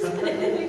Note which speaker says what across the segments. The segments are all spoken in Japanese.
Speaker 1: Thank you.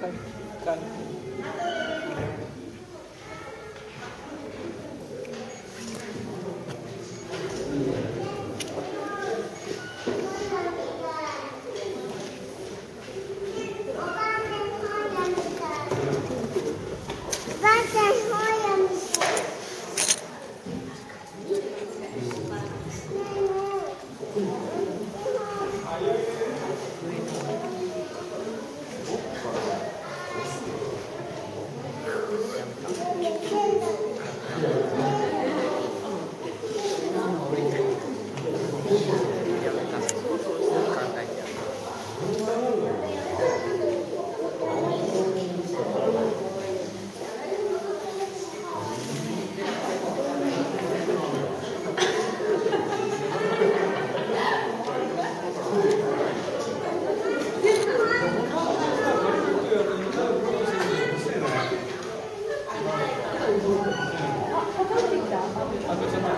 Speaker 1: cai, cai. Thank you.
Speaker 2: なん
Speaker 3: か